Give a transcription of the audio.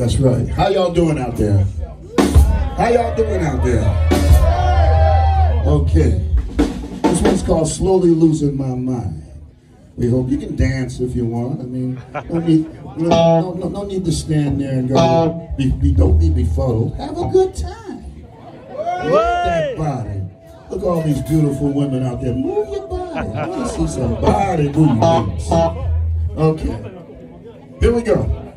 That's right. How y'all doing out there? How y'all doing out there? Okay. This one's called Slowly Losing My Mind. We hope you can dance if you want. I mean, no need, no, no, no need to stand there and go, be, be, don't be befuddled. Have a good time. Move that body. Look at all these beautiful women out there. Move your body. I want to see some body movements. Okay. Here we go.